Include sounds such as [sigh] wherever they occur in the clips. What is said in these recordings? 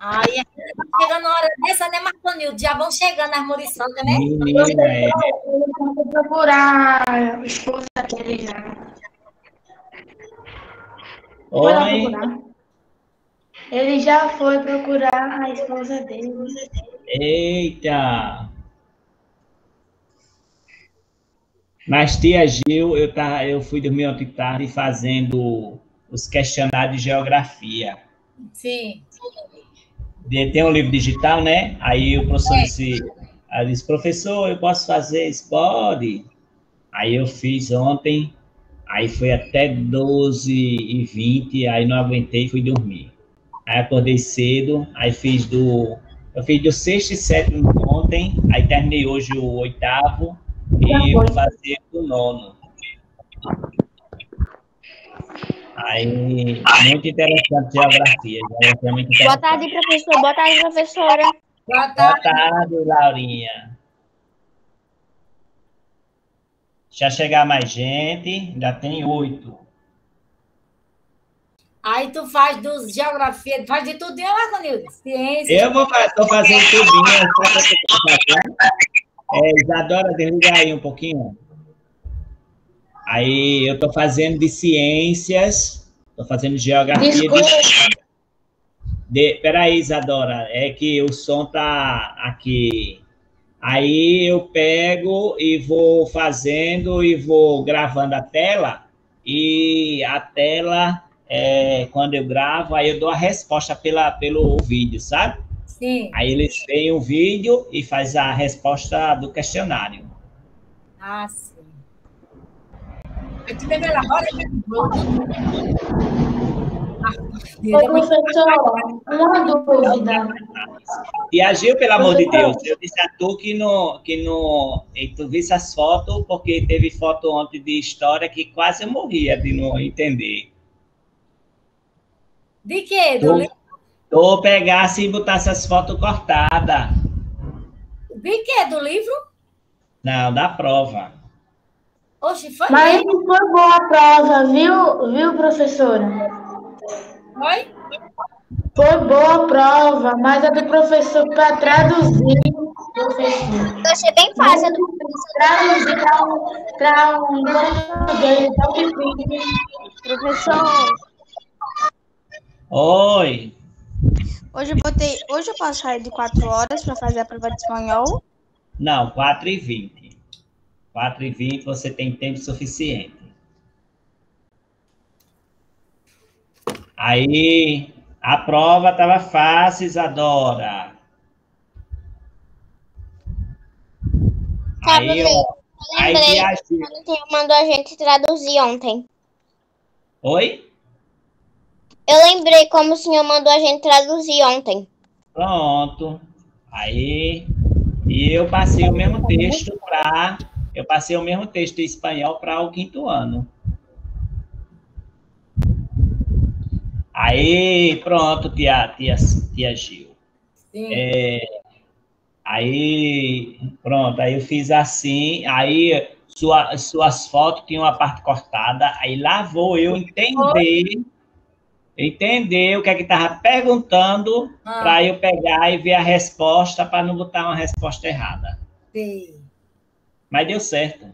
Aí, chegando na hora dessa, né, Marconildo? Já vão chegando as muriçocas, né? É. Vou procurar a esposa dele já. Oi. Ele já foi procurar a esposa dele. eita. Mas, tia Gil, eu, tá, eu fui dormir ontem tarde fazendo os questionários de geografia. Sim. Tem um livro digital, né? Aí o professor disse, aí disse, professor, eu posso fazer isso? Pode. Aí eu fiz ontem, aí foi até 12 e 20, aí não aguentei e fui dormir. Aí acordei cedo, aí fiz do. Eu fiz do sexto e sétimo ontem, aí terminei hoje o oitavo e vou fazer o nono. Aí, muito interessante geografia. geografia é muito Boa interessante. tarde, professor. Boa tarde, professora. Boa Boa tarde. tarde, Laurinha. Já chegar mais gente, ainda tem oito. Aí tu faz dos geografia, faz de tudo, né, Marconildo? Ciência. Eu vou fa- tô fazendo tudinho. É, Isadora, desliga aí um pouquinho. Aí eu tô fazendo de ciências, tô fazendo geografia. de- Desculpa. De, peraí, Isadora, é que o som tá aqui. Aí eu pego e vou fazendo e vou gravando a tela, e a tela, é, quando eu gravo, aí eu dou a resposta pela, pelo vídeo, sabe? Sim. Aí eles veem o vídeo e faz a resposta do questionário. Ah, sim. Eu tive aquela hora que Ô, professor, uma dúvida. E agiu, pelo amor de Deus. Eu disse a tu que no, que no, e tu visse as fotos, porque teve foto ontem de história que quase eu morria de não entender. De quê? Do Tu, livro? tu pegasse e botasse as fotos cortadas. De quê? Do livro? Não, da prova. Oxe, foi Mas mesmo. foi boa a prova, viu, viu, professora? Foi? Foi boa a prova, mas a do professor para traduzir, professor. Eu achei bem fácil. do- Traduzir para um, português tão difícil. Professor, Oi. hoje eu botei. Hoje eu posso sair de 4 horas para fazer a prova de espanhol. Não, 4 e 20. 4 e 20 você tem tempo suficiente. Aí, a prova estava fácil, Isadora. Tá, Aí, ó, aí o senhor mandou a gente traduzir ontem. Oi? Eu lembrei como o senhor mandou a gente traduzir ontem. Pronto. Aí, e eu passei o mesmo texto para. Eu passei o mesmo texto em espanhol para o quinto ano. Aí, pronto, tia, tia, tia Gil. Sim. É, aí, pronto, aí eu fiz assim, aí sua, suas fotos tinham uma parte cortada, aí lá vou eu entender, entender o que é que estava perguntando, Ah, para eu pegar e ver a resposta, para não botar uma resposta errada. sei. Mas deu certo.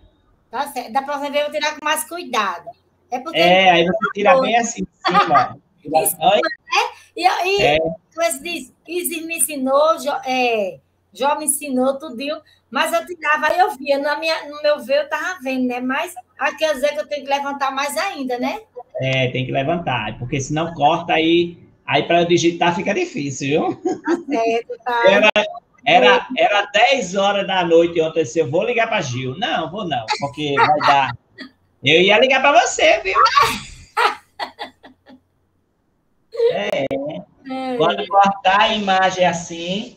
Tá certo. Da próxima vez eu vou tirar com mais cuidado. É porque. É, aí você tira bem assim cima. [laughs] Oi? E, e É. diz, Isis me ensinou, jo, é, Jó me ensinou tudinho, mas eu tirava, aí eu via, na minha, no meu ver eu estava vendo, né? Mas aí quer dizer que eu tenho que levantar mais ainda, né? É, tem que levantar, porque senão corta aí, aí para eu digitar fica difícil, viu? Certo, tá. [laughs] Era, era, era 10 horas da noite ontem, eu disse, eu vou ligar para Gil. Não, vou não, porque vai dar. Eu ia ligar para você, viu? É, Quando cortar a imagem assim,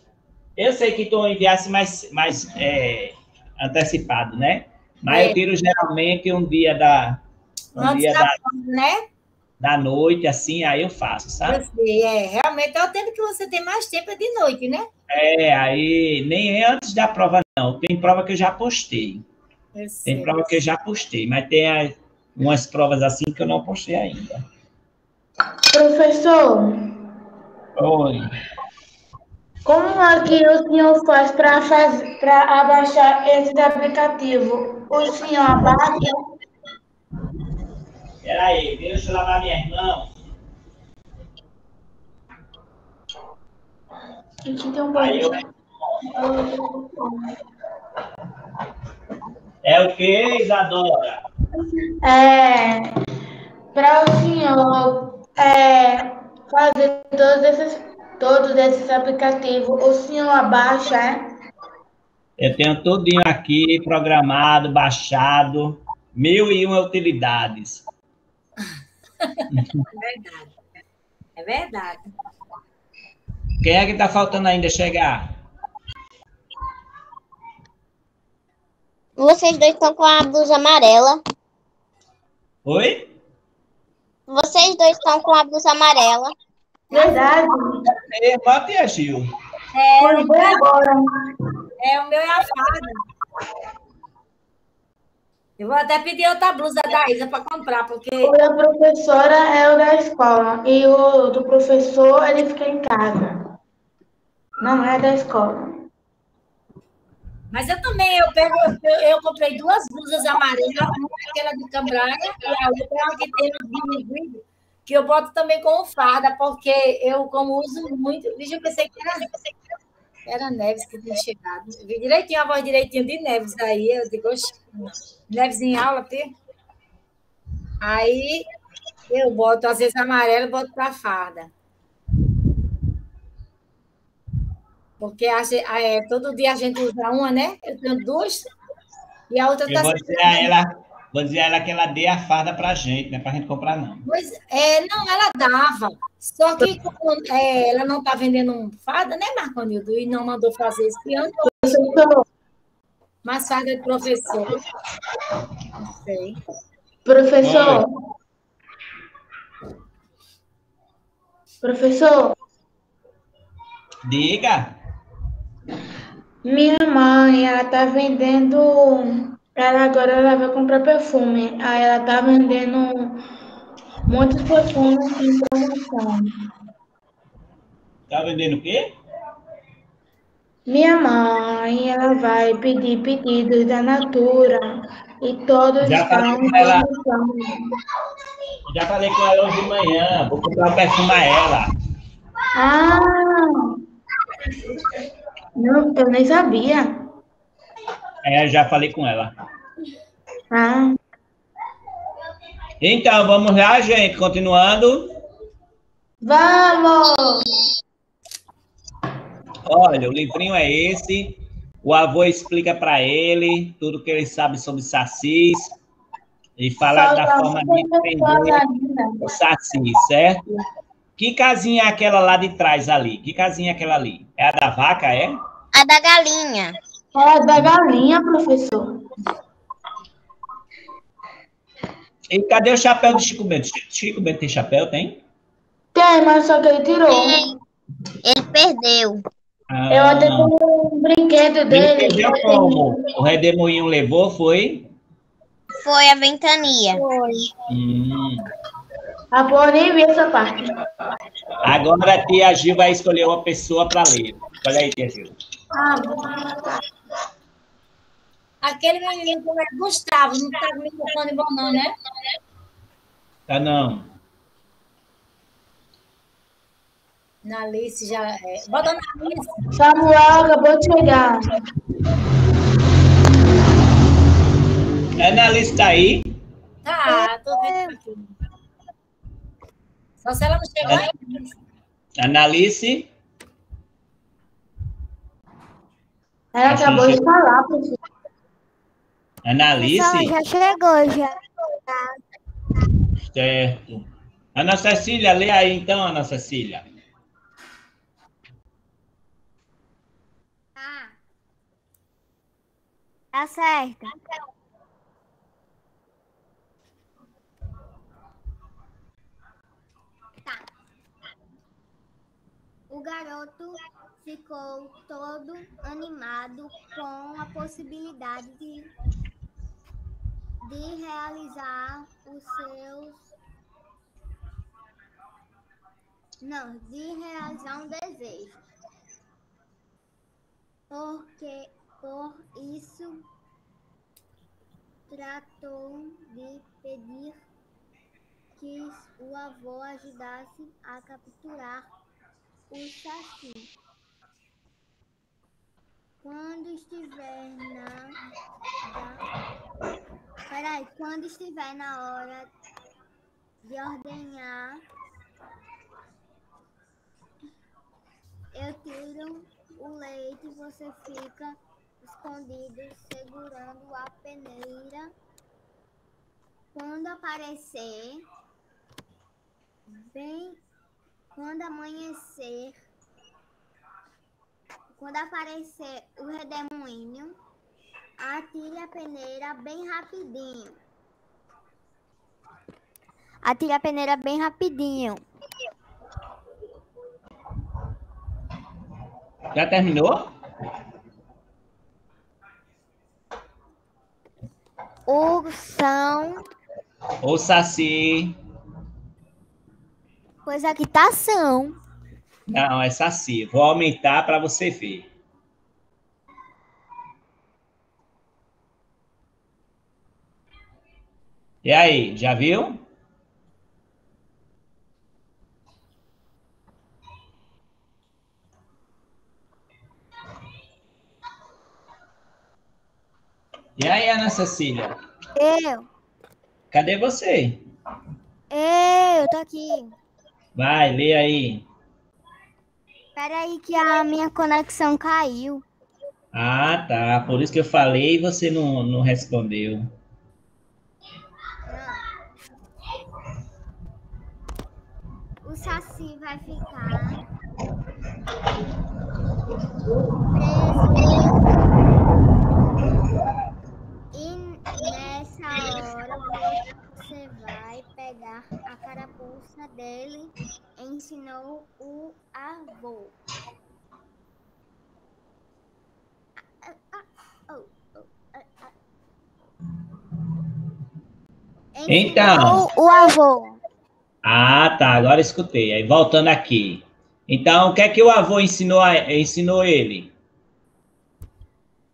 eu sei que tu enviasse mais, mais é, antecipado, né? Mas É. eu tiro geralmente um dia da, um Antes dia da da, né? Da noite, assim, aí eu faço, sabe? Eu sei, é, realmente é o tempo que você tem mais tempo é de noite, né? É, aí nem antes da prova, não. Tem prova que eu já postei. Eu Tem sei. prova que eu já postei, mas tem a- umas provas assim que eu não postei ainda. Professor, Oi. Como é que o senhor faz para fazer para abaixar esse aplicativo? O senhor abaixa? Peraí, deixa eu lavar minhas mãos. Gente, tem um Aí eu... banheiro. É o que, Isadora? É, para o senhor é, fazer todos esses, todos esses aplicativos, o senhor abaixa, é? Eu tenho tudinho aqui programado, baixado, mil e uma utilidades. É [laughs] verdade. É verdade. Quem é que tá faltando ainda chegar? Vocês dois estão com a blusa amarela. Oi? Vocês dois estão com a blusa amarela. Verdade. É, bota e a Gil. É, Foi bem agora. é o meu é a farda. Eu vou até pedir outra blusa da Isa para comprar, porque O da professora é o da escola e o do professor ele fica em casa. Não é da escola. Mas eu também, eu pego, eu, eu comprei duas blusas amarelas, uma é aquela de cambraia e a outra é que tem no vidro, que eu boto também como farda, porque eu, como uso muito. Eu pensei que era, era Neves que tinha chegado. Vi direitinho a voz direitinho de Neves aí, eu digo, Neves em aula, Pê. Aí eu boto, às vezes, amarelo, boto para farda. Porque a gente- é, todo dia a gente usa uma, né? Eu tenho duas e a outra dizer a ela, vou dizer a ela que ela dê a farda pra gente, não é pra gente comprar, não. Pois é, não, ela dava. Só que como, é, ela não está vendendo um farda, né, Marconildo? E não mandou fazer esse ano, mas farda de professor. Não sei. professor. Professor, Diga. minha mãe, ela tá vendendo. Ela agora ela vai comprar perfume. Aí ela tá vendendo muitos perfumes em promoção. Tá vendendo o quê? Minha mãe, ela vai pedir pedidos da Natura e todos Já falei com ela. Já falei com ela hoje de manhã, vou comprar um perfume a ela. Ah! Não, eu nem sabia. É, já falei com ela. Ah, Então, vamos lá, gente, continuando. vamos! Olha, o livrinho é esse. O avô explica para ele tudo que ele sabe sobre sacis e fala da Falta forma de entender ainda. o saci, certo? Que casinha é aquela lá de trás ali? Que casinha é aquela ali? É a da vaca, é? A da galinha. É da galinha, professor. E cadê o chapéu do Chico Bento? Chico Bento tem chapéu, tem? Tem, mas só que ele tirou. Ele perdeu. Ah, Eu até tenho um brinquedo ele dele. perdeu como? O redemoinho levou, foi? Foi a ventania. Hum. Ah, pô, eu nem vi essa parte. Agora a tia Gil vai escolher uma pessoa para ler. Olha aí, tia Gil. Ah, Aquele menino que é Gustavo, não está com microfone bom, não, né? Tá não. Na Alice já. É. Bota na Alice. Samuel acabou de chegar. Ana Alice tá aí? Tá, tô vendo aqui. Só se ela não chegou ainda. Ana Alice? Ela acabou de falar, professor. Ana Alice? já chegou, já. Certo. Ana Cecília, lê aí então, Ana Cecília. Tá certo. O garoto ficou todo animado com a possibilidade de, de realizar os seus. Não, de realizar um desejo. porque por isso tratou de pedir que o avô ajudasse a capturar o saci. Quando estiver na. da- Peraí, quando estiver na hora de ordenhar, eu tiro o leite você fica escondido segurando a peneira. Quando aparecer, bem quando amanhecer, quando aparecer o redemoinho, atire a peneira bem rapidinho. Atire a peneira bem rapidinho. Já terminou? Ursão, Ô, Saci. pois aqui tá são. Não, é Saci. Vou aumentar para você ver. E aí, já viu? E aí, Ana Cecília? Eu, Cadê você? eu tô aqui. Vai, lê aí. Pera aí que a minha conexão caiu. Ah, tá. Por isso que eu falei e você não, não respondeu. O saci vai ficar preso. E nessa hora você vai pegar a carapuça dele, ensinou o avô. Então. O, o avô. Ah, tá. Agora escutei. Aí voltando aqui. Então, o que é que o avô ensinou, a- ensinou ele?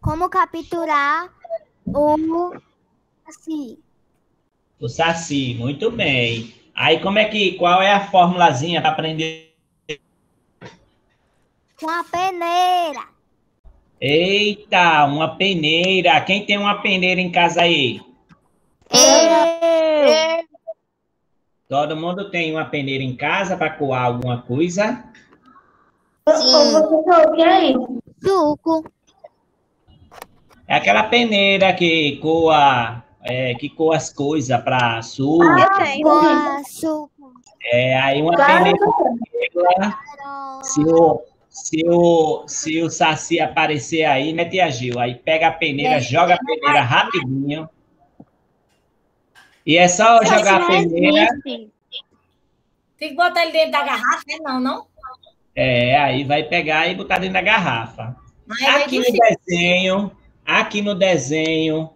Como capturar o assim, O Saci. Muito bem. Aí, como é que, qual é a formulazinha para aprender? com a peneira. Eita, uma peneira. Quem tem uma peneira em casa aí? Eu. Todo mundo tem uma peneira em casa para coar alguma coisa? Isso? Suco. É aquela peneira que coa, é, que coa as coisas para suco. Eu tenho. Com açúcar. É, aí uma Claro peneira. Se o, se o, se o Saci aparecer aí, né, tia Gil? Aí pega a peneira, joga a peneira rapidinho. E é só jogar a peneira. Tem que botar ele dentro da garrafa, né? Não, não? É, aí vai pegar e botar dentro da garrafa. É Aqui no desenho, aqui no desenho,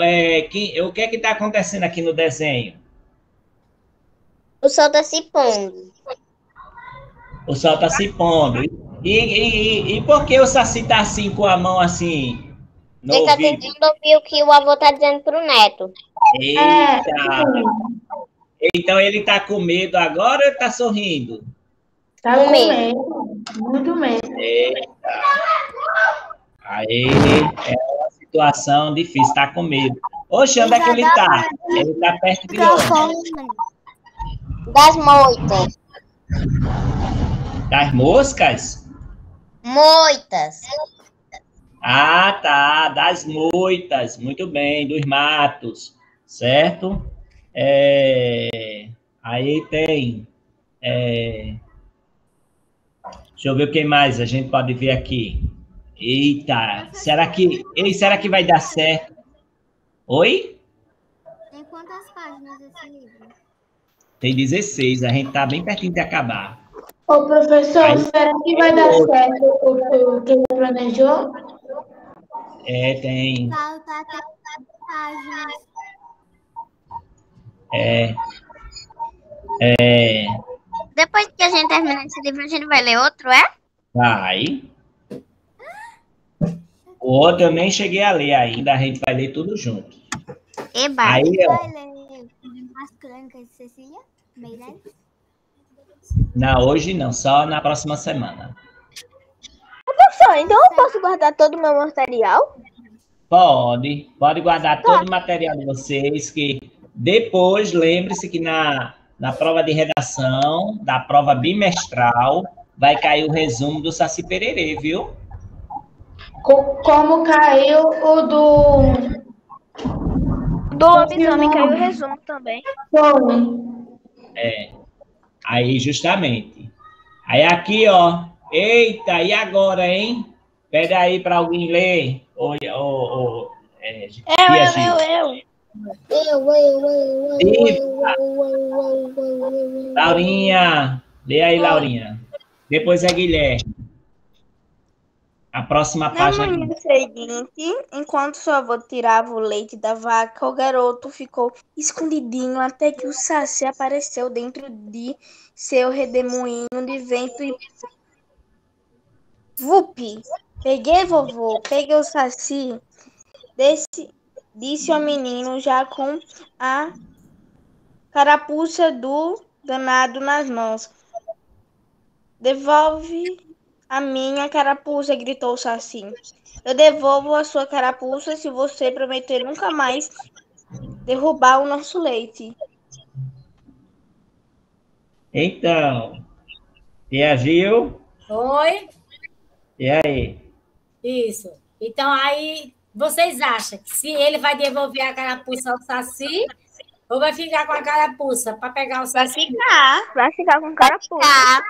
é, que, o que é que está acontecendo aqui no desenho? O sol tá se pondo. O sol está se pondo. E, e, e, e por que o Saci está assim, com a mão assim, no Ele tá ouvido? tentando ouvir o que o avô tá dizendo pro neto. É, Eita! Então ele tá com medo agora ou ele tá sorrindo? tá com medo. Muito medo. Aí é situação difícil, tá com medo. Oxe, onde é que ele tá? Ele tá perto de onde? Das moitas. Das moscas? Moitas. Ah, tá, das moitas, muito bem, dos matos, certo? É, aí tem. é, deixa eu ver o que mais a gente pode ver aqui. Eita, será que. Ei, será que vai dar certo? Oi? Tem quantas páginas esse livro? Tem 16, a gente tá bem pertinho de acabar. Ô, professor, Aí- será que vai dar certo o, o que ele planejou? É, tem. Falta até páginas. É. É. Depois que a gente terminar esse livro, a gente vai ler outro, é? Vai. O outro eu nem cheguei a ler ainda, a gente vai ler tudo junto. Eba. Aí, ó, Vai ler as crônicas de Cecília Meirelles? não, hoje não, só na próxima semana. Professor, então eu posso guardar todo o meu material? Pode, pode guardar todo o material de vocês, que depois, lembre-se que na, na prova de redação, da prova bimestral, vai cair o resumo do Saci Pererê, viu? Co- como caiu o do. Do lobisomem caiu o resumo também. Foi. Aí, justamente. Aí aqui, ó. Eita, e agora, hein? Pede aí para alguém ler. Ô, ô, é, Eu, eu, eu, eu, eu, eu, eu, eu, eu. Laurinha, lê aí, Laurinha. Depois é Guilherme. A próxima Na página. manhã seguinte, enquanto sua avó tirava o leite da vaca, o garoto ficou escondidinho até que o Saci apareceu dentro de seu redemoinho de vento e. Vupi! Peguei, vovô, peguei o Saci. Desse, disse o menino já com a carapuça do danado nas mãos. Devolve a minha carapuça, gritou o Saci. Eu devolvo a sua carapuça se você prometer nunca mais derrubar o nosso leite. Então, tia Gil, Oi? e aí? Isso. Então, aí, vocês acham que se ele vai devolver a carapuça ao Saci ou vai ficar com a carapuça para pegar o Vai Saci? ficar, vai ficar com carapuça. Tá.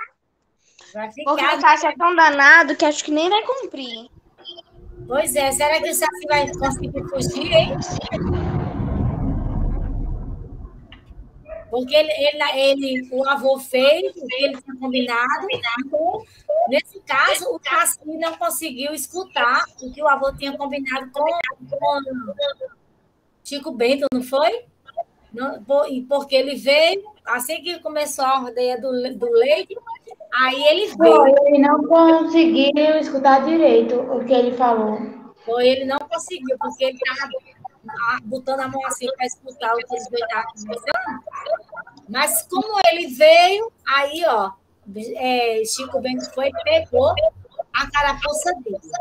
Vai Porque o ficar. Saci é tão danado que acho que nem vai cumprir. Pois é, será que o Saci vai conseguir fugir, hein? Porque ele, ele, ele- o avô fez ele tinha combinado. Então, nesse caso, o Saci não conseguiu escutar o que o avô tinha combinado com, com Chico Bento, não foi? Não, porque ele veio, assim que começou a ordeia do, do leite, aí ele veio. Foi, ele não conseguiu escutar direito o que ele falou. Foi, ele não conseguiu, porque ele estava botando a mão assim para escutar o que estavam conversando. Mas como ele veio, aí, ó, é, Chico Bento foi e pegou a carapuça dele.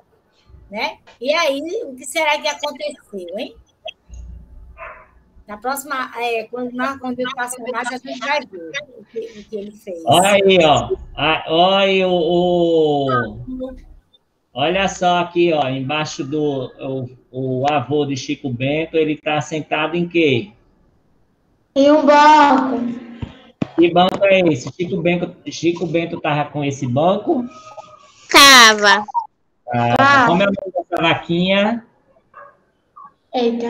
Né? E aí, o que será que aconteceu, hein? Na próxima, é, quando, na, quando eu passo mais, a gente vai ver o que, o que ele fez. Olha aí, ó. Ah, Olha o, o- Olha só aqui, ó, embaixo do o, o avô de Chico Bento, ele está sentado em quê? E um banco. Que banco é esse? Chico Bento, Chico Bento tava com esse banco? Tava. Ah, Ah. Como é o nome dessa vaquinha? Eita.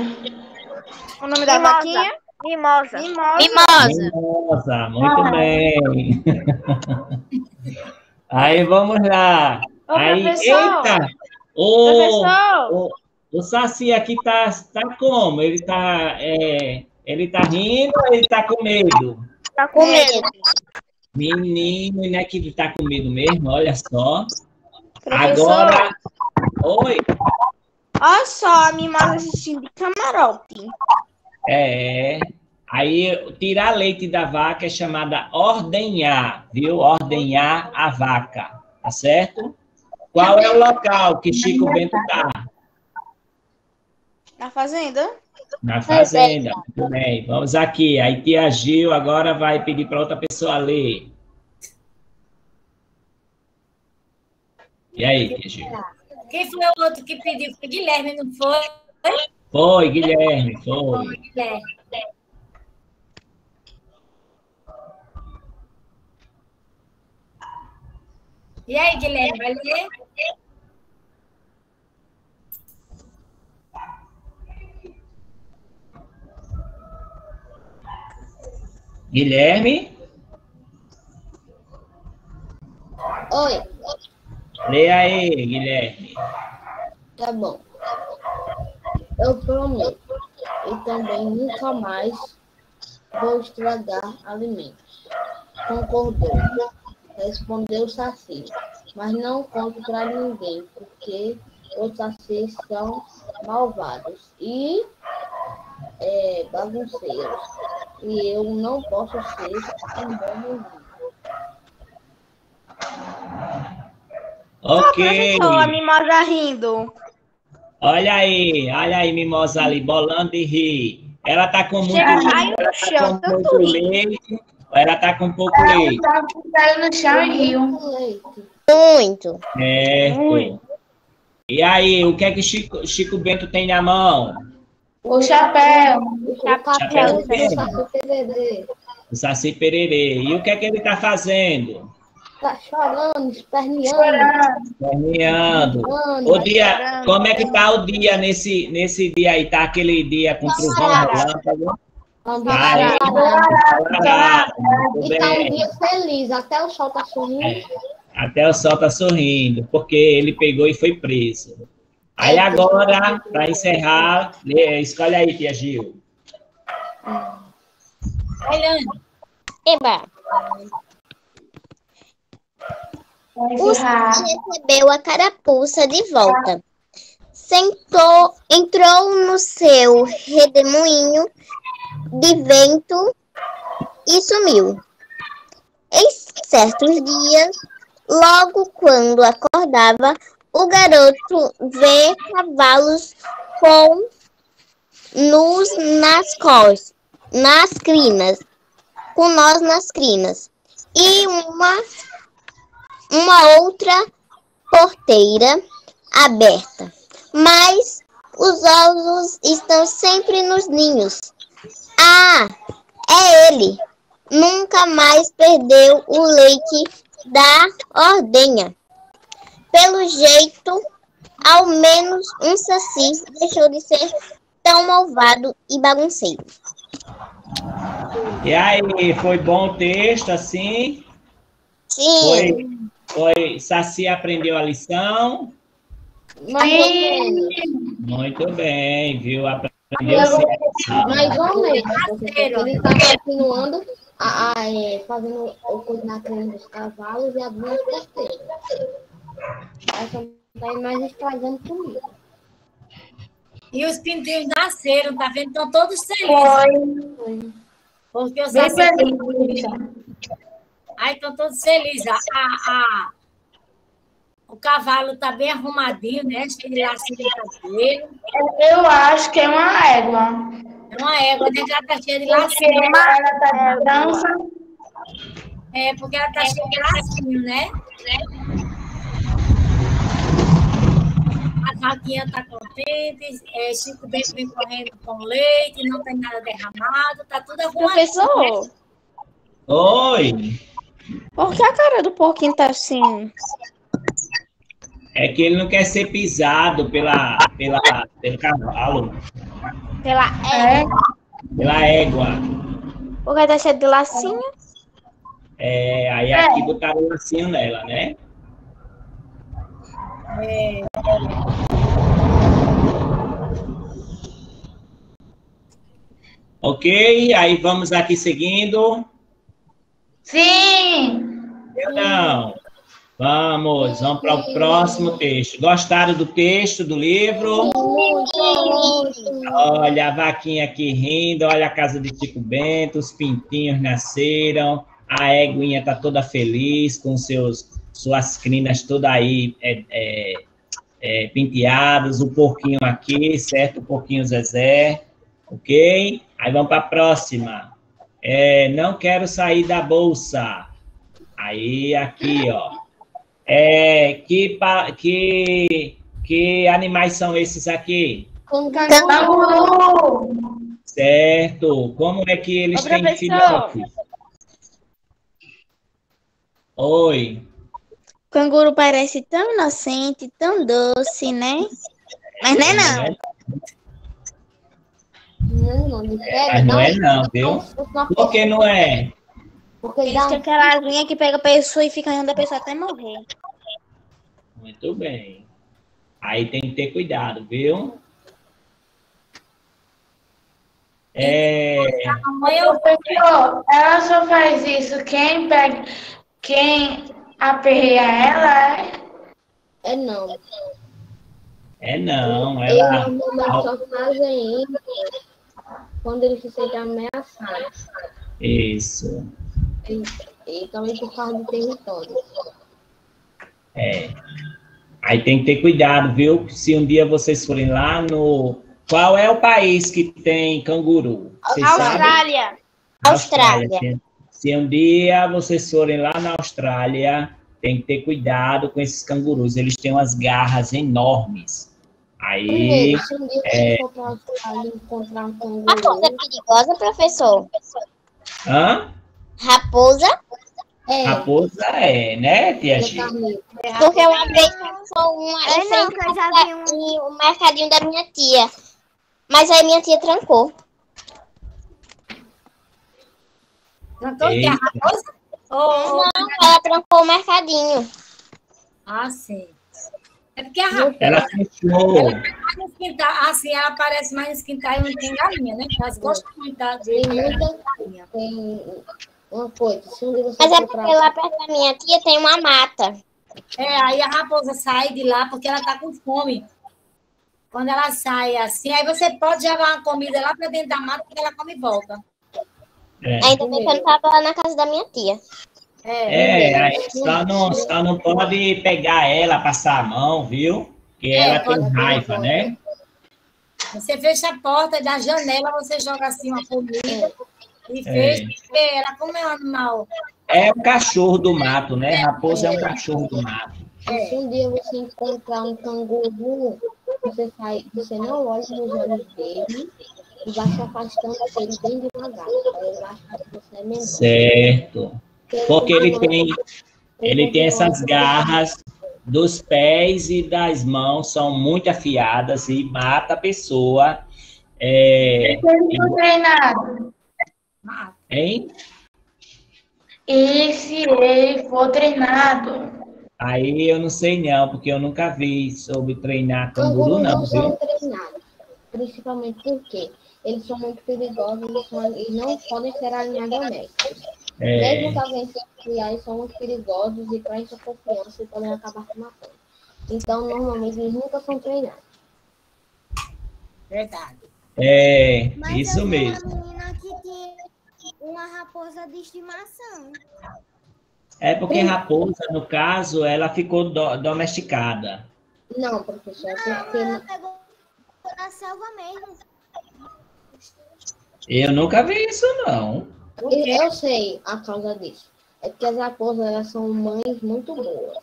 O nome da Mimosa. vaquinha? Mimosa. Mimosa. Mimosa. Muito Ah. bem. [laughs] Aí vamos lá. Ô, Aí, professor. eita! O, Professor, o, o Saci aqui tá, tá como? Ele tá, é, ele tá rindo ou ele tá com medo? Tá com medo. Menino, não é que ele tá com medo mesmo? Olha só. professor, Agora. Oi. Olha só a mimosa assistindo de camarote. É. Aí, tirar leite da vaca é chamada ordenhar, viu? Ordenhar a vaca, tá certo? Qual é o local que Chico Bento tá? Na fazenda? Na fazenda. Muito bem. Vamos aqui. Aí, tia Gil agora vai pedir para outra pessoa ler. E aí, tia Gil? Quem foi o outro que pediu? Foi Guilherme, não foi? Foi, Guilherme, foi. Guilherme. E aí, Guilherme, vai ler? Guilherme, Oi, lê aí, Guilherme. tá bom. Eu prometo. E também nunca mais vou estragar alimentos. Concordou. Respondeu o Saci. Mas não conto para ninguém, porque os sacis são malvados e é, bagunceiros. E eu não posso ser um bom menino. Ok. Professor, a mimosa rindo. Olha aí, olha aí, Mimosa ali, bolando e ri. Ela tá com muito, no ela tá chão, com tanto muito leite, ela tá com pouco leite. Tava sentado no chão e riu. Leite. Muito. Certo. E aí, o que é que Chico, Chico Bento tem na mão? O chapéu. O Chapéu Pererê. O Saci Pererê. E o que é que ele tá fazendo? Tá chorando, esperneando. Chorando. O dia, como é que tá o dia nesse, nesse dia aí? Tá aquele dia com trovão, relâmpago? Andando Aí, chorando. muito E tá um bem. dia feliz, até o sol tá sorrindo. É. Até o sol tá sorrindo, porque ele pegou e foi preso. Aí agora, para encerrar, lê- escolhe aí, tia Gil. Eliane, Eba. O. Saci recebeu a carapuça de volta. Sentou, entrou no seu redemoinho de vento e sumiu. Em certos dias, logo quando acordava, o garoto vê cavalos com nus nas costas, nas crinas, com nós nas crinas, e uma uma outra porteira aberta, mas os ovos estão sempre nos ninhos. Ah, é ele! Nunca mais perdeu o leite da ordenha. Pelo jeito, ao menos um saci deixou de ser tão malvado e bagunceiro. E aí, foi bom o texto, assim? Sim, Foi, foi, Saci aprendeu a lição? Menos. Muito bem, viu? Aprendeu sim a lição. Mais ou menos. Ele tá continuando a, a, é, fazendo o coisa na crina dos cavalos e abrindo as porteiras. Aí só tá aí mais estragando comigo. e os pintinhos nasceram, tá vendo? Estão todos felizes. Foi. Porque os saci... Aí estão todos felizes. A, a- O cavalo tá bem arrumadinho, né? Cheio de lacinho no cabelo. Eu acho que é uma égua. É uma égua, né? Que ela tá cheia de Porque lacinho. ela tá de dança. É, porque ela tá cheia de lacinho, né? A vaquinha tá contente, é, Chico Bento vem correndo com leite, não tem nada derramado, tá tudo arrumadinho. né? Professor, Oi! Por que a cara do porquinho tá assim? É que ele não quer ser pisado pela, pela, pelo cavalo, Pela É. pela égua. Porque tá cheio de lacinho? É, aí aqui botaram um lacinho nela, né? Ok, aí vamos aqui seguindo. Sim. Eu não. Vamos, vamos para o próximo texto. Gostaram do texto, do livro? Olha a vaquinha aqui rindo, olha a casa de Tico Bento, os pintinhos nasceram, a éguinha tá toda feliz com seus suas crinas toda aí é, é, é, penteadas, o porquinho aqui, certo? O porquinho Zezé, ok? Aí vamos para a próxima. É, não quero sair da bolsa. Aí aqui, ó. É, que, pa- que, que animais são esses aqui? Canguru. Certo. Como é que eles Ô, têm filhotes? Oi. O canguru parece tão inocente, tão doce, né? Mas não é não. Não, não, pega, Mas não é não, viu? Por que não é? Porque dá um aquela aguinha que pega a pessoa e fica andando a pessoa até morrer. Muito bem. Aí tem que ter cuidado, viu? É, eu Professor, ela só faz isso. Quem pega, quem aperreia ela é. É não. É não, ela. normalmente só fazem isso quando eles se sentem ameaçados. Isso. E, e também por causa do território. É. Aí tem que ter cuidado, viu? Se um dia vocês forem lá no. Qual é o país que tem canguru? Vocês sabem? Austrália. Austrália. Se um dia vocês forem lá na Austrália, tem que ter cuidado com esses cangurus. Eles têm umas garras enormes. Aí. Primeiro, se um dia é. encontrar um Raposa é perigosa, professor? Hã? Raposa? é, Raposa é, né, tia é Gi? carnívoro. Porque uma vez passou uma É, em não, que eu já vi um. o mercadinho da minha tia. Mas aí minha tia trancou. É Eita. raposa? Ou- Não, ela trancou o mercadinho. Ah, sim. É porque a raposa Ela fechou. mais nos quintais, assim, ela aparece mais nos quintais onde tem galinha, né? Elas gostam muito da- de Tem muita. galinha. Tem uma coisa, se dia você Mas é porque lá perto da minha tia tem uma mata. É, aí a raposa sai de lá porque ela tá com fome. Quando ela sai assim, aí você pode jogar uma comida lá para dentro da mata que ela come e volta. É. Ainda bem que eu não tava lá na casa da minha tia. É, É, aí só não, só não pode pegar ela, passar a mão, viu? Porque É, ela tem raiva, né? você fecha a porta da janela você joga assim uma comida e fecha. porque Ela como é um animal. É o cachorro do mato, né? Raposa é um cachorro do mato. E se um dia você encontrar um canguru, você, sai, você não olha nos olhos dele e vai se afastando dele bem devagar. Vai achar que você é menor. Certo. Porque ele tem, ele tem essas garras dos pés e das mãos, são muito afiadas e mata a pessoa. É, Se ele for treinado. hein? E se ele for treinado. Aí eu não sei não, porque eu nunca vi sobre treinar canguru, não, não são treinados, principalmente porque eles são muito perigosos e, não podem ser animais domésticos. É, Mesmo que alguém eles são muito perigosos e para essa confiança e podem acabar se matando. Então, normalmente, eles nunca são treinados. Verdade. é Mas isso eu mesmo. uma menina que tinha uma raposa de estimação. É porque raposa, no caso, ela ficou do- domesticada. Não, professor, é porque Ela pegou na selva mesmo. Eu nunca vi isso, não. Eu sei a causa disso. É porque as raposas elas são mães muito boas.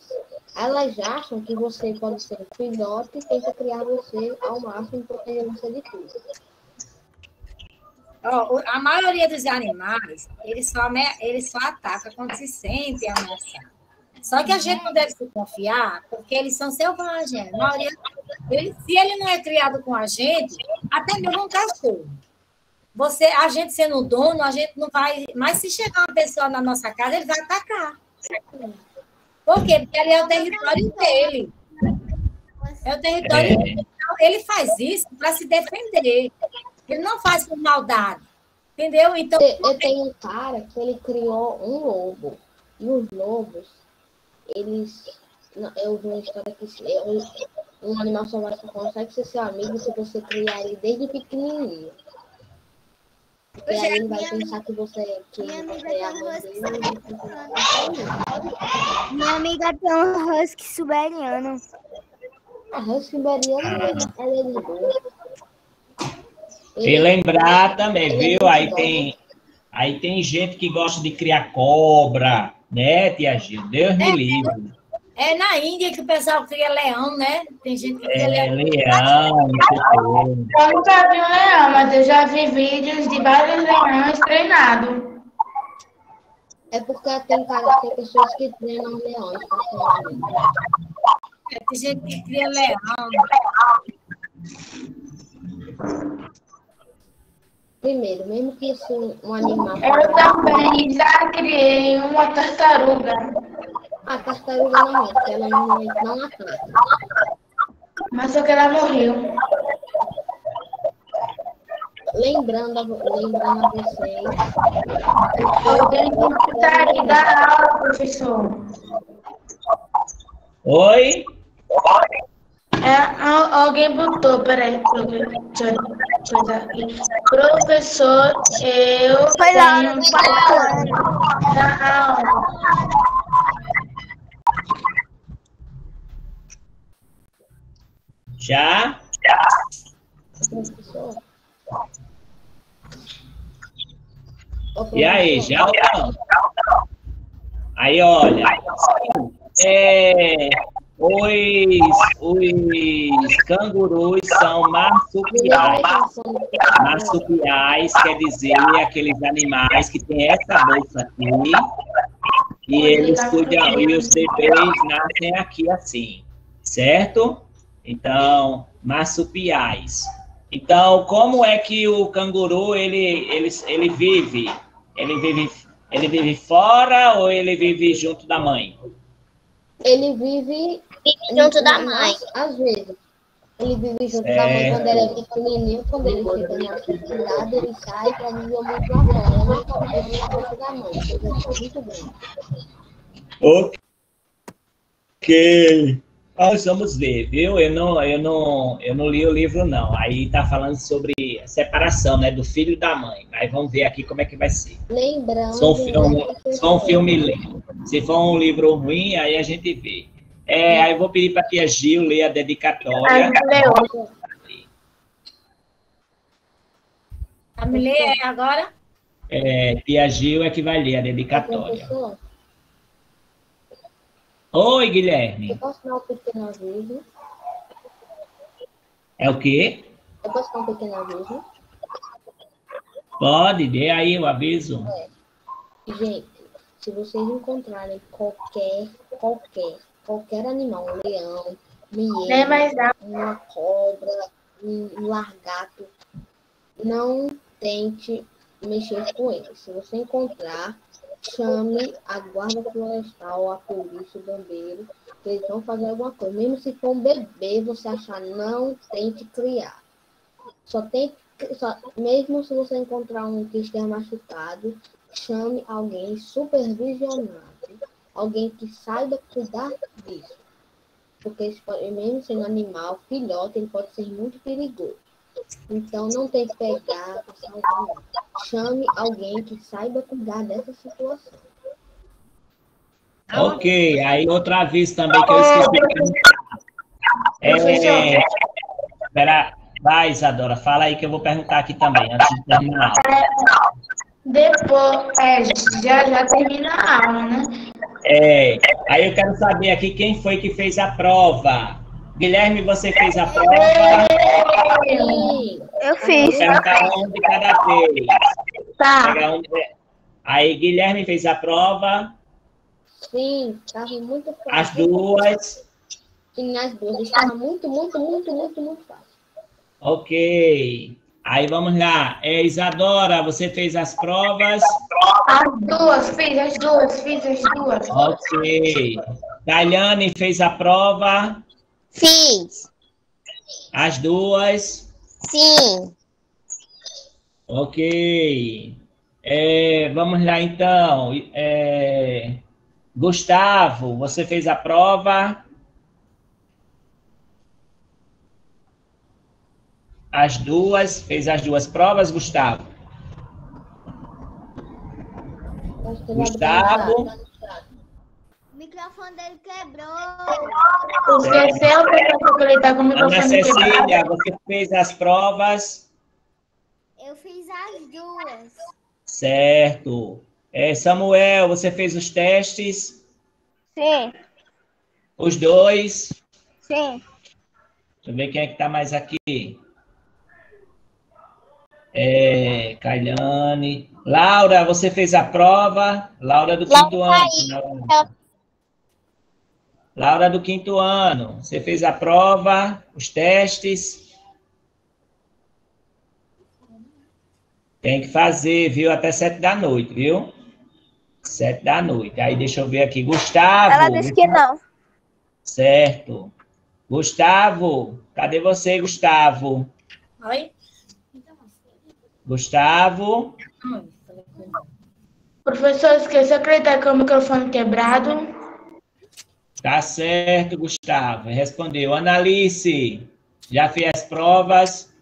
Elas acham que você pode ser um filhote e tenta criar você ao máximo e proteger você de tudo. Ó, o- a maioria dos animais, eles só, eles só atacam quando se sentem ameaçados. Só que a gente não deve se confiar, porque eles são selvagens. A maioria, ele- se ele não é criado com a gente, até mesmo um cachorro. Você, a gente sendo dono, a gente não vai. Mas se chegar uma pessoa na nossa casa, ele vai atacar. Por quê? Porque ali é o território dele. É o território É. dele. Então, ele faz isso para se defender. Ele não faz por maldade. Entendeu? Então, Eu, eu tenho um cara que ele criou um lobo. E os lobos, eles. Eu vi uma história que um animal selvagem só consegue ser seu amigo se você criar ele desde pequenininho. Porque é, aí ele vai minha pensar que você, que minha amiga é a mãe dele. Minha amiga tem um husky siberiano. A husky siberiana, ela é de boa. E lembrar também, viu? Aí tem, aí tem gente que gosta de criar cobra, né, tia Gil? Deus me livre. É na Índia que o pessoal cria leão, né? Tem gente que cria É, leão. leão. Eu nunca vi um leão, mas eu já vi vídeos de vários leões treinados. É porque tem, cara, tem pessoas que treinam leões. É, Tem gente que cria leão. Primeiro, mesmo que isso um animal. Eu também já criei uma tartaruga. A tartaruga não é, porque ela normalmente não ataca. Mas só que ela morreu. Lembrando a, lembrando a vocês. Alguém tem que sair da aula, professor. Oi? É, al- alguém botou, peraí, eu eu eu aqui. Professor, eu Foi lá tenho no quarto ano. Já? Ô, E aí, já ou não? Aí, olha. É, os, os cangurus são marsupiais. Marsupiais quer dizer aqueles animais que têm essa bolsa aqui. E eles cuidam, e os bebês nascem aqui assim, certo? Então, marsupiais. Então, como é que o canguru ele, ele, ele vive? Ele vive ele vive fora ou ele vive junto da mãe? Ele vive Junto da mãe. Às, vezes. Ele vive junto da mãe Certo. quando ele é pequenininho, quando ele fica na cidade, ele sai para viver muito lá fora. Ele viver junto da mãe, é muito grande. Ok. Nós vamos ver, viu? Eu não, eu não, eu não li o livro não. Aí tá falando sobre a separação, né, do filho e da mãe. Mas vamos ver aqui como é que vai ser. Lembrando. Se for um filme, né, se for um filme, se for um livro ruim, aí a gente vê. É, aí eu vou pedir para a tia Gil ler a dedicatória. A me ler agora? É, tia Gil é que vai ler a dedicatória. Professor, Oi, eu Guilherme. posso dar um pequeno aviso? É o quê? Eu posso dar um pequeno aviso? Pode, dê aí o aviso. Gente, se vocês encontrarem qualquer, qualquer, qualquer animal, um leão, mais dá. uma cobra, um um largato, não tente mexer com ele. Se você encontrar, chame a guarda florestal, a polícia, o bombeiro, que eles vão fazer alguma coisa. Mesmo se for um bebê, você achar, não tente criar. Só tente, só, mesmo se você encontrar um que esteja machucado, chame alguém supervisionado, alguém que saiba cuidar disso. Porque mesmo sendo animal, filhote, ele pode ser muito perigoso. Então não tem que pegar. Chame alguém que saiba cuidar dessa situação. Ok, aí outro aviso também que eu esqueci. É, espera, vai, Isadora, fala aí que eu vou perguntar aqui também, antes de terminar. Depois, é, já, já termina a aula, né? É, aí eu quero saber aqui quem foi que fez a prova. Guilherme, você fez a prova? Sim, Eu fiz. Perguntar um de cada vez. Tá. Um Aí, Guilherme fez a prova, sim, estava muito fácil. as duas. Sim, as duas. Estava muito, muito, muito, muito, muito fácil. Ok. Aí vamos lá. É, Isadora, você fez as provas? As duas, fiz as duas, fiz as duas. Ok. Daiane fez a prova? Fiz. As duas? Sim. Ok. É, vamos lá então. É, Gustavo, você fez a prova? As duas? Fez as duas provas, Gustavo? Gustavo? O microfone dele quebrou. Esqueceu, professor, que ele tá com o Ana microfone quebrado. Cecília, você fez as provas? Eu fiz as duas. Certo. É, Samuel, você fez os testes? Sim, Os dois? sim. Deixa eu ver quem é que está mais aqui. É, Kailane. Laura, você fez a prova? Laura do Laura quinto ano. Laura. Laura do quinto ano. Você fez a prova, os testes? Tem que fazer, viu? Até sete da noite, viu? Sete da noite. Aí deixa eu ver aqui. Gustavo. Ela disse que não. Certo. Gustavo, cadê você, Gustavo? Oi? Gustavo, Professor, esqueceu que ele tá com o microfone quebrado. Tá certo, Gustavo. Respondeu. Analice, já fez as provas?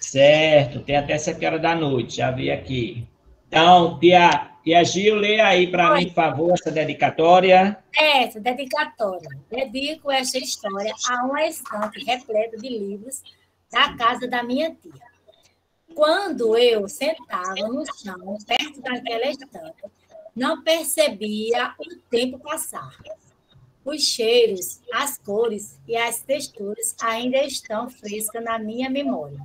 Certo, tem até 7 horas da noite, já vi aqui. Então, tia, tia Gil, lê aí para mim, por favor, essa dedicatória. Essa dedicatória. Dedico esta história a uma estante repleta de livros da casa da minha tia. Quando eu sentava no chão, perto daquela estante, não percebia o tempo passar. Os cheiros, as cores e as texturas ainda estão frescas na minha memória.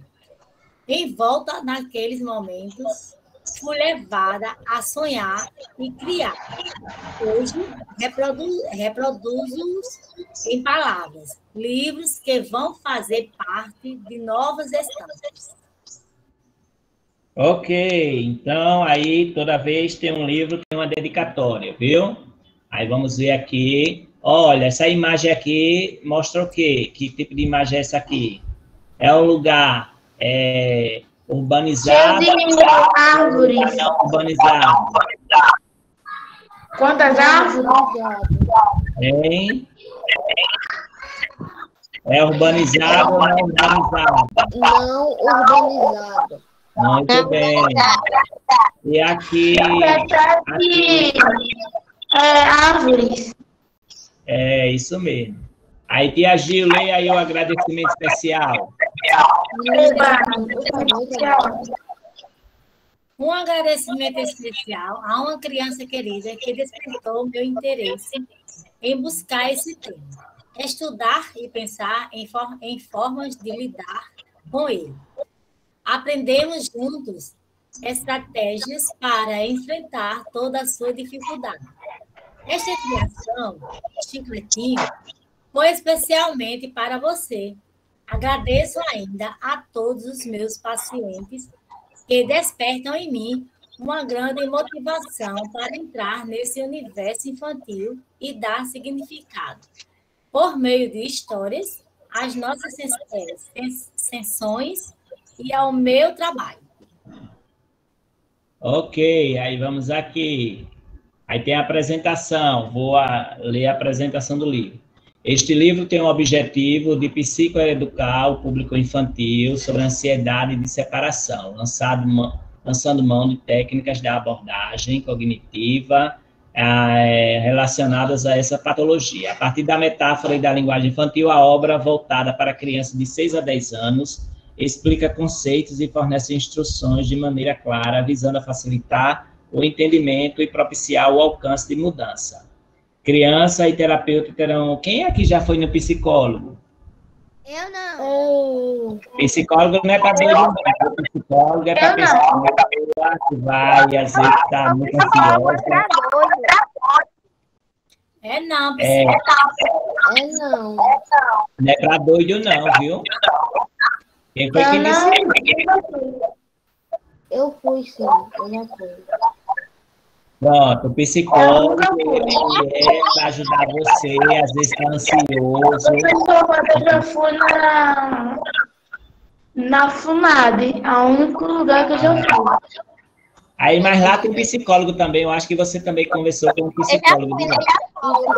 Em volta naqueles momentos, fui levada a sonhar e criar. Hoje, reprodu reproduzo-os em palavras, livros que vão fazer parte de novas estampas. Ok, então aí toda vez tem um livro, tem uma dedicatória, viu? Aí vamos ver aqui. Olha, essa imagem aqui mostra o quê? Que tipo de imagem é essa aqui? É um lugar é, urbanizado. Cheio de árvores. Não urbanizado. Quantas árvores? Hein? É urbanizado ou não urbanizado? Não urbanizado. Muito bem. E aqui, aqui É, árvores. é isso mesmo. Aí, Tia Gil, leia aí o agradecimento especial. Um agradecimento especial a uma criança querida que despertou meu interesse em buscar esse tema, estudar e pensar em, for em formas de lidar com ele. Aprendemos juntos estratégias para enfrentar toda a sua dificuldade. Esta criação, Chicletinho, foi especialmente para você. Agradeço ainda a todos os meus pacientes que despertam em mim uma grande motivação para entrar nesse universo infantil e dar significado. Por meio de histórias, às nossas sessões e ao meu trabalho. Ok, aí vamos aqui. Aí tem a apresentação. Vou a, ler a apresentação do livro. Este livro tem o objetivo de psicoeducar o público infantil sobre a ansiedade de separação, lançado, lançando mão de técnicas de abordagem cognitiva é, relacionadas a essa patologia. A partir da metáfora e da linguagem infantil, a obra voltada para crianças de 6 a 10 anos explica conceitos e fornece instruções de maneira clara, visando a facilitar o entendimento e propiciar o alcance de mudança. Criança e terapeuta terão. Quem aqui já foi no psicólogo? Eu não. Psicólogo não é para doido, não. Psicólogo é para pessoa que vai, às vezes está muito ansiosa. É não, É, É não. não é para doido, não, viu? Quem foi que disse? Eu fui sim, eu já fui. Pronto, o psicólogo é para ajudar você, às vezes está ansioso. Eu já fui na, na FUNAD, é o único lugar que eu já fui. Aí, mas lá tem psicólogo também. Eu acho que você também conversou com um psicólogo. lá.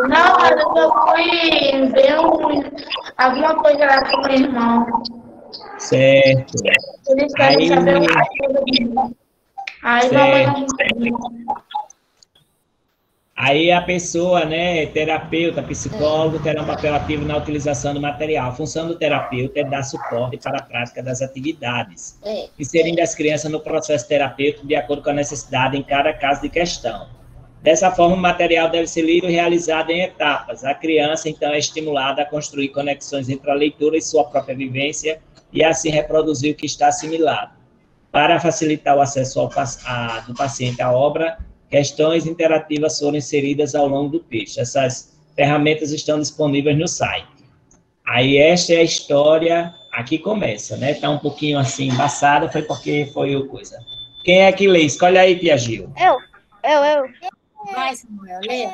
Não, mas eu só fui ver um, alguma coisa lá com meu irmão. Certo. Eles querem Aí- saber uma coisa de mim. Aí Aí a pessoa, né, terapeuta, psicólogo, terá um papel ativo na utilização do material. A função do terapeuta é dar suporte para a prática das atividades, É. inserindo as crianças no processo terapêutico de acordo com a necessidade em cada caso de questão. Dessa forma, o material deve ser lido e realizado em etapas. A criança, então, é estimulada a construir conexões entre a leitura e sua própria vivência e assim reproduzir o que está assimilado. Para facilitar o acesso ao, a- do paciente à obra, questões interativas foram inseridas ao longo do texto. Essas ferramentas estão disponíveis no site. Aí esta é a história, aqui começa, né? Tá um pouquinho assim embaçada, foi porque foi o coisa. Quem é que lê? Escolhe aí, Tia Gil. Eu, eu, eu. Vai, Samuel, lê.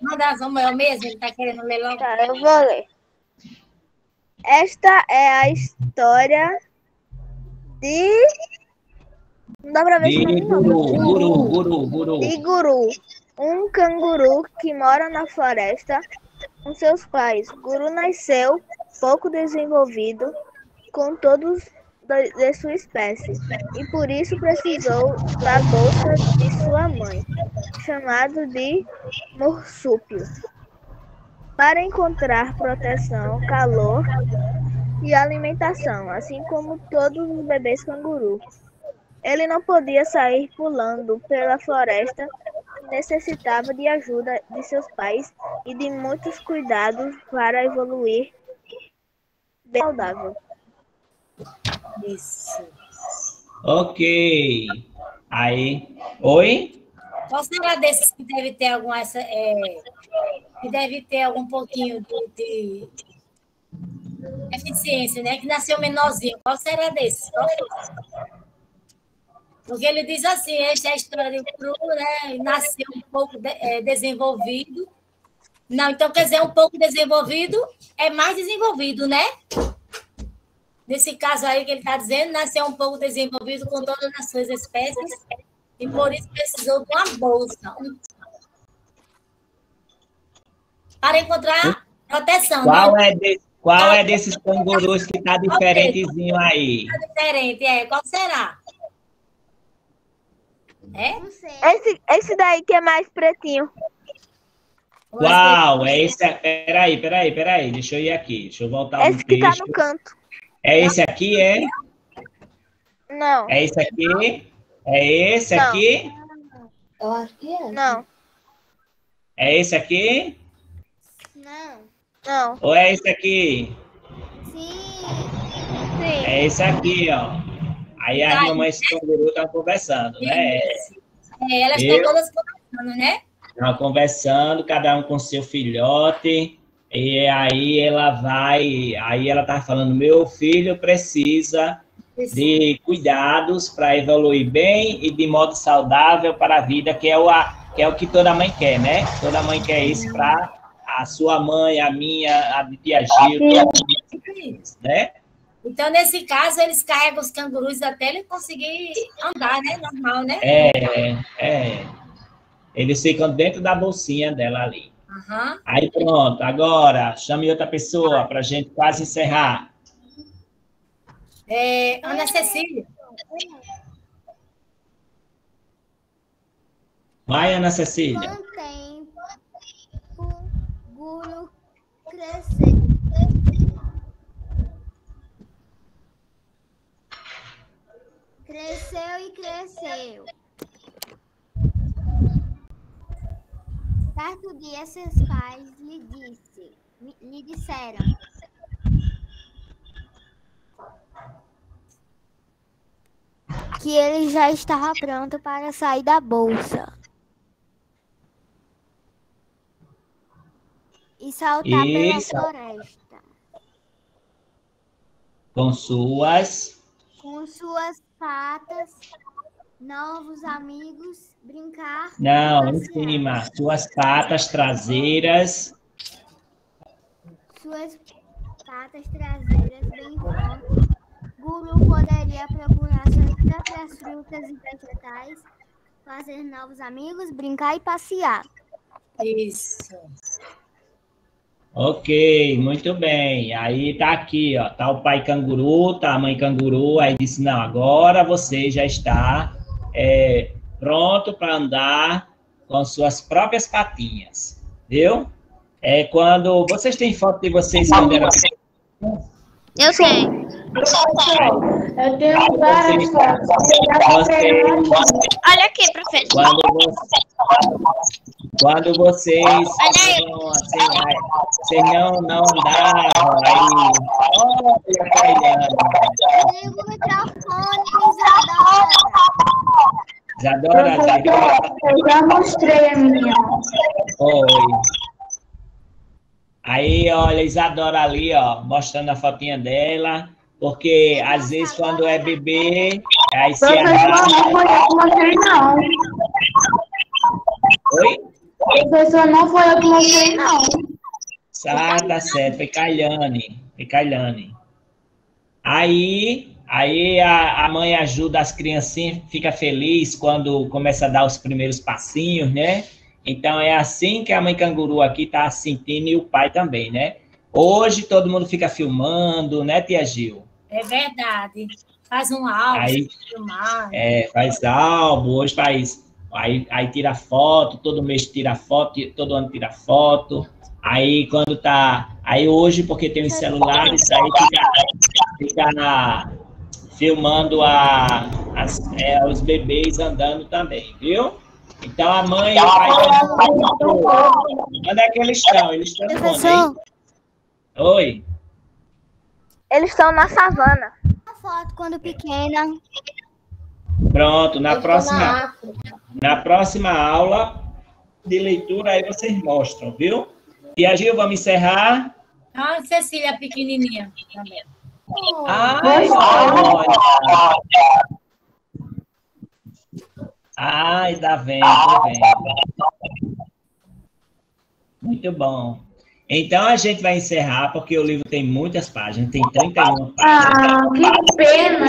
Manda Samuel mesmo, ele está querendo ler logo. Tá, eu vou ler. Esta é a história de. Não dá pra ver De esse nome, não. guru, guru, guru, guru. De Guru, um canguru que mora na floresta com seus pais. Guru nasceu pouco desenvolvido com todos da- de sua espécie e por isso precisou da bolsa de sua mãe, chamado de morsúpio, para encontrar proteção, calor e alimentação, assim como todos os bebês canguru. Ele não podia sair pulando pela floresta necessitava de ajuda de seus pais e de muitos cuidados para evoluir bem saudável. Isso. Ok. Aí, oi? Qual será desses que deve ter algum essa, é, que deve ter algum pouquinho de, de né? Que nasceu menorzinho. Qual será desses? Qual? Porque ele diz assim, esta é a história do cru, né? Nasceu um pouco de- é, desenvolvido. Não, então quer dizer, um pouco desenvolvido é mais desenvolvido, né? Nesse caso aí que ele está dizendo, nasceu um pouco desenvolvido com todas as suas espécies e por isso precisou de uma bolsa. Para encontrar proteção, Qual né? é, de- qual é desses cangurus que tá diferentezinho aí? Tá diferente, é. Qual será? É? Esse, esse daí que é mais pretinho. Qual? É esse? Peraí, peraí, peraí. Deixa eu ir aqui. Deixa eu voltar um Esse que tá texto. no canto. É esse aqui, é? Não, É esse aqui? É esse Não. aqui? Eu acho que é. não, É esse aqui? Não. não. Ou é esse aqui? Sim. Sim. É esse aqui, ó. Aí a Tá. mamãe e esse canguru estão conversando, né? É, elas estão todas conversando, né? Estão conversando, cada um com seu filhote. E aí ela vai, aí ela tá falando, meu filho precisa de cuidados para evoluir bem e de modo saudável para a vida, que é o, que é o que toda mãe quer, né? Toda mãe quer isso para a sua mãe, a minha, a de Tia Gil, isso, né? Então, nesse caso, eles carregam os cangurus até ele conseguir andar, né? Normal, né? É, é. Eles ficam dentro da bolsinha dela ali. Aham. Aí pronto, agora chame outra pessoa para a gente quase encerrar. É, Ana Cecília. Vai, Ana Cecília. Com tempo, Guru cresceu. Cresceu e cresceu. Certo dia, seus pais lhe, disse, lhe disseram: que ele já estava pronto para sair da bolsa. E saltar pela Isso. floresta. Com suas. Com suas patas, novos amigos, brincar. e Não, em cima. Suas patas traseiras. Suas patas traseiras bem fortes. Guru poderia procurar suas próprias frutas e vegetais, fazer novos amigos, brincar e passear. Isso. Ok, muito bem. Aí tá aqui, ó. Tá o pai canguru, tá a mãe canguru. Aí disse: não, agora você já está é, pronto para andar com suas próprias patinhas, viu? É quando vocês têm foto de vocês quando eram Eu tenho. Eu tenho várias fotos. Você- Olha aqui, professor. quando, você- quando vocês eram assim, aí, vocês não, não andavam, aí. Olha, Cailhana. Liga o microfone, Isadora. Isadora, Professor, eu já mostrei a minha. Oi. Aí, olha, Isadora ali, ó, mostrando a fotinha dela, porque às vezes quando é bebê, aí se agarra. não foi eu que mostrei, não. Oi? Professor, não foi eu que mostrei, não. Ah, tá certo, foi Kailane, foi Kailane. Aí, aí a, a mãe ajuda as criancinhas, fica feliz quando começa a dar os primeiros passinhos, né? Então é assim que a mãe canguru aqui está sentindo e o pai também, né? Hoje todo mundo fica filmando, né, tia Gil? É verdade. Faz um álbum, Aí- filmar. É, faz álbum, hoje faz. Aí, aí tira foto, todo mês tira foto, todo ano tira foto. Aí quando tá. Aí hoje, porque tem os celulares, aí fica, fica na- filmando a, as- é, os bebês andando também, viu? Então a mãe e o pai. Onde é que eles estão? Eles estão onde, Oi. Eles estão na savana. uma foto quando pequena. Pronto, na Eles próxima. na. Na próxima aula de leitura aí vocês mostram, viu? E a Gil, vamos encerrar. Ah, Cecília pequenininha. Ai, olha. Ai, tá vendo, tá vendo. Muito bom. Então a gente vai encerrar, porque o livro tem muitas páginas, tem 31 páginas. Ah, que pena.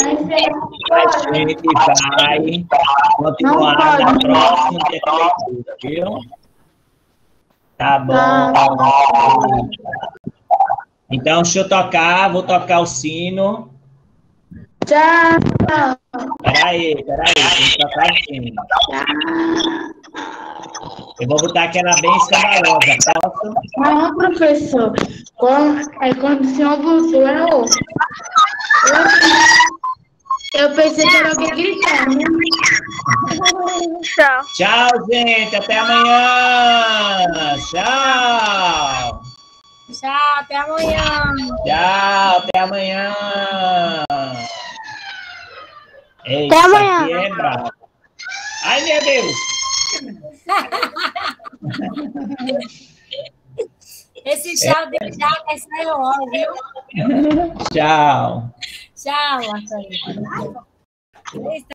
A gente vai continuar na próxima leitura, viu? Tá bom. Então, deixa eu tocar, vou tocar o sino. Tchau. Peraí, peraí, tem que tocar o sino. Eu vou botar aquela bem escandalosa, posso? Não, professor. Quando, aí quando o senhor voltou, eu, eu, eu pensei que era alguém gritando. Tchau. Tchau, gente, até amanhã. Tchau. Tchau, até amanhã. Tchau, até amanhã. Eita, Até amanhã. é. Ai, meu Deus. Esse tchau dele já é senhor, viu? Tchau. Tchau, Antônio.